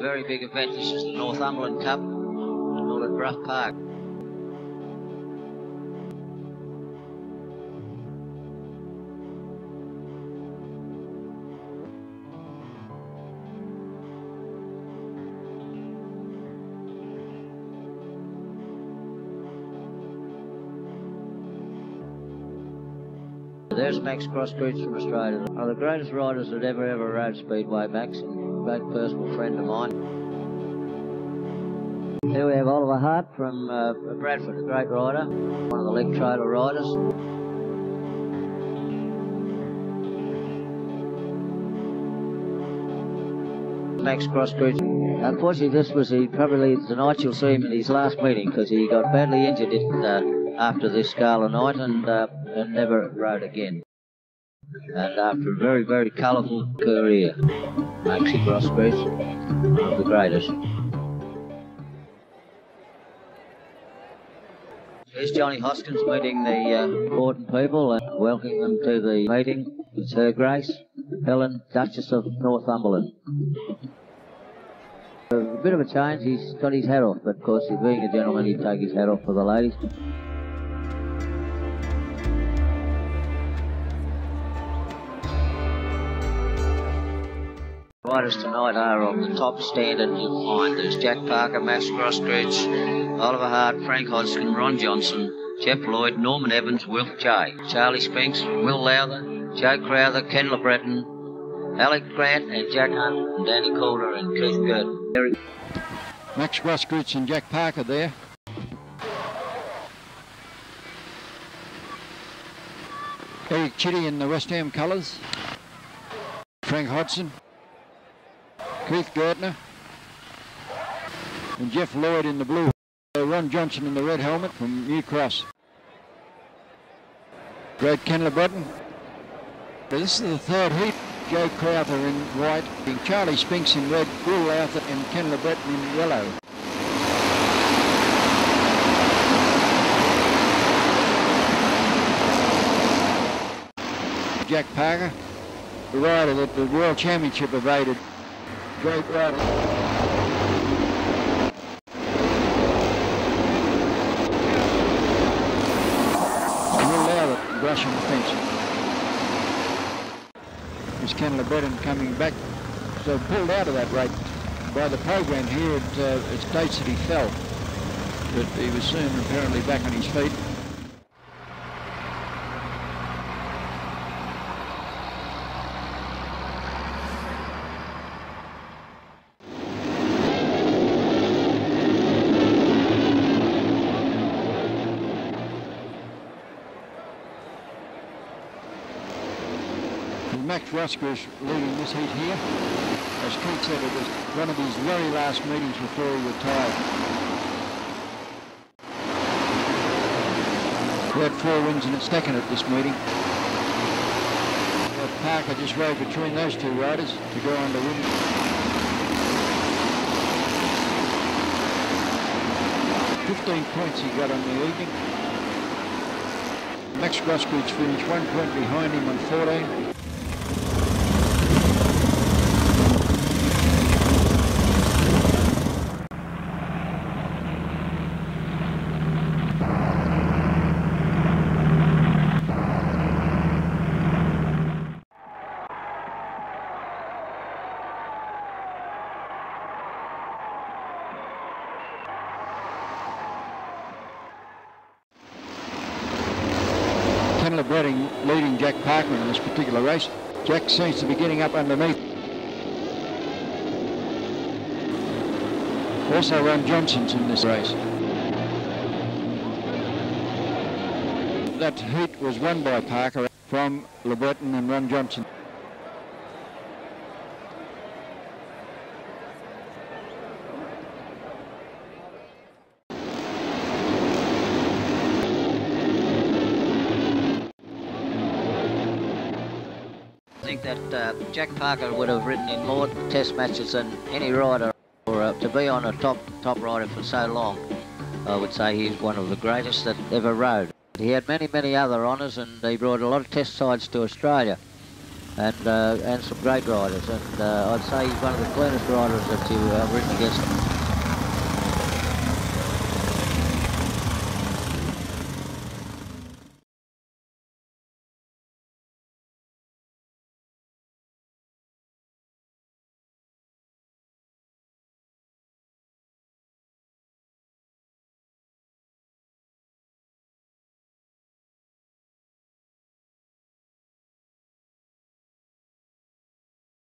very big event. This is the Northumberland Cup, at Brough Park. There's Max Grosskreutz from Australia. One of the greatest riders that ever, ever rode Speedway, Max, great personal friend of mine. Here we have Oliver Hart from uh, Bradford, a great rider, one of the leg trailer riders. Max Grosskreutz. Unfortunately, this was the, probably the night you'll see him in his last meeting because he got badly injured in, uh, after this gala night and, uh, and never rode again. And after a very, very colourful career, Maxie Grosskreutz, one of the greatest. Here's Johnny Hoskins meeting the uh, important people and welcoming them to the meeting. It's Her Grace, Helen, Duchess of Northumberland. A bit of a change, he's got his hat off, but of course, being a gentleman, he'd take his hat off for the ladies. Riders tonight are on the top standard you'll find. There's Jack Parker, Max Grosskreutz, Oliver Hart, Frank Hodgson, Ron Johnson, Jeff Lloyd, Norman Evans, Will J, Charlie Spinks, Will Lowther, Joe Crowther, Ken LeBreton, Alec Grant, and Jack Hunt, and Danny Calder, and Keith Gurtner. Max Grosskreutz and Jack Parker there. Eric Chitty in the West Ham colours. Frank Hodgson. Keith Gurtner. And Jeff Lloyd in the blue. Uh, Ron Johnson in the red helmet from New Cross. Great Ken LeBreton. This is the third heat. Joe Crowther in white, and Charlie Spinks in red, Will Lowther and Ken LeBreton in yellow. Jack Parker, the rider that the World Championship evaded. Great rider. And Will Lowther brushing. Is coming back? So pulled out of that rate by the program here. It, uh, it states that he fell, but he was soon apparently back on his feet. Well, Max Grosskreutz leading this heat here. As Keith said, it was one of his very last meetings before he retired. He had four wins and a second at this meeting. Uh, Parker just rode between those two riders to go on to win. Fifteen points he got on the evening. Max Grosskreutz finished one point behind him on 14. Ken leading Jack Parker in this particular race. Jack seems to be getting up underneath. Also Ron Johnson's in this race. That heat was won by Parker from Le Breton and Ron Johnson. That uh, Jack Parker would have ridden in more test matches than any rider, or uh, to be on a top top rider for so long. I would say he's one of the greatest that ever rode. He had many, many other honours and he brought a lot of test sides to Australia. and uh, and some great riders. And uh, I'd say he's one of the cleanest riders that you've uh, ridden against.